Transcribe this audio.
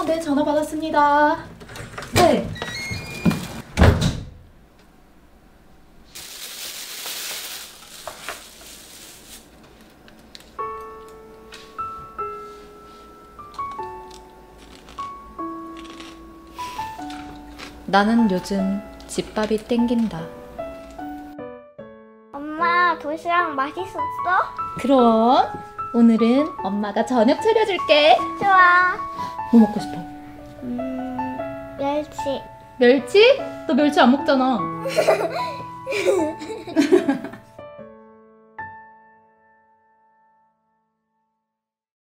아, 네, 전화 받았습니다. 네. 나는 요즘 집밥이 땡긴다. 엄마 도시락 맛있었어? 그럼 오늘은 엄마가 저녁 차려줄게. 좋아. 뭐 먹고 싶어? 음 멸치. 멸치? 너 멸치 안 먹잖아.